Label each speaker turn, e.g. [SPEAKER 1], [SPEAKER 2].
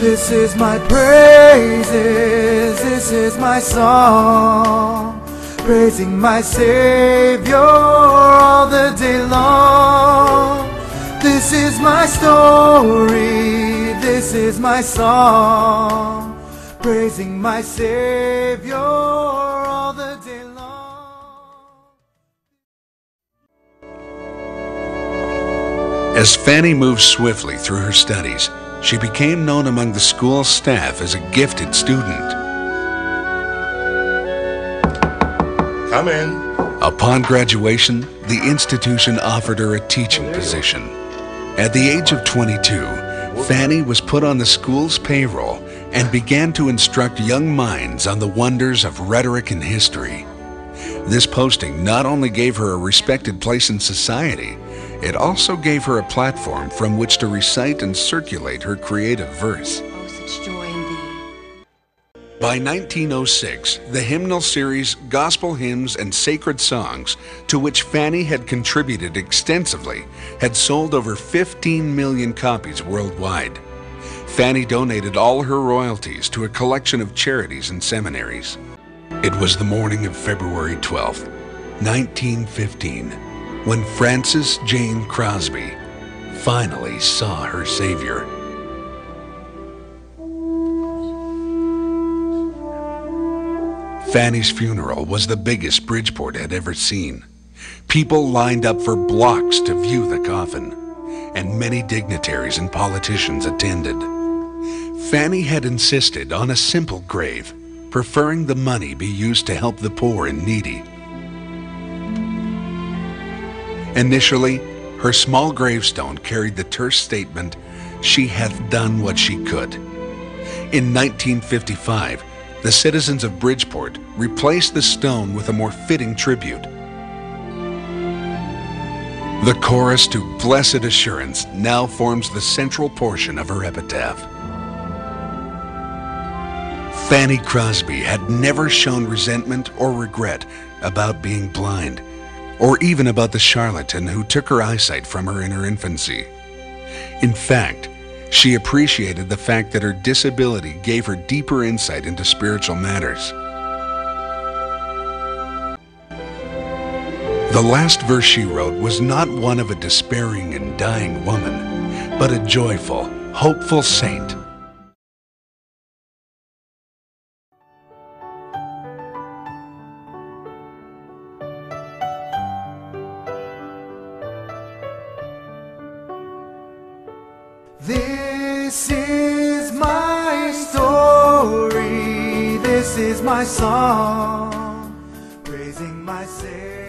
[SPEAKER 1] This is my praises, this is my song, praising my Savior all the day long. This is my story, this is my song, praising my Savior all the day long.
[SPEAKER 2] As Fanny moved swiftly through her studies, she became known among the school staff as a gifted student.
[SPEAKER 3] Come in.
[SPEAKER 2] Upon graduation, the institution offered her a teaching position. At the age of 22, Fanny was put on the school's payroll and began to instruct young minds on the wonders of rhetoric and history. This posting not only gave her a respected place in society, it also gave her a platform from which to recite and circulate her creative verse.
[SPEAKER 4] Oh, such joy in thee.
[SPEAKER 2] By 1906, the hymnal series Gospel Hymns and Sacred Songs, to which Fanny had contributed extensively, had sold over 15 million copies worldwide. Fanny donated all her royalties to a collection of charities and seminaries. It was the morning of February 12, 1915, when Frances Jane Crosby finally saw her Savior. Fanny's funeral was the biggest Bridgeport had ever seen. People lined up for blocks to view the coffin, and many dignitaries and politicians attended. Fanny had insisted on a simple grave, preferring the money be used to help the poor and needy. Initially, her small gravestone carried the terse statement, She hath done what she could. In 1955, the citizens of Bridgeport replaced the stone with a more fitting tribute. The chorus to Blessed Assurance now forms the central portion of her epitaph. Fanny Crosby had never shown resentment or regret about being blind, or even about the charlatan who took her eyesight from her in her infancy. In fact, she appreciated the fact that her disability gave her deeper insight into spiritual matters. The last verse she wrote was not one of a despairing and dying woman, but a joyful, hopeful saint.
[SPEAKER 1] This is my story, this is my song, praising my Savior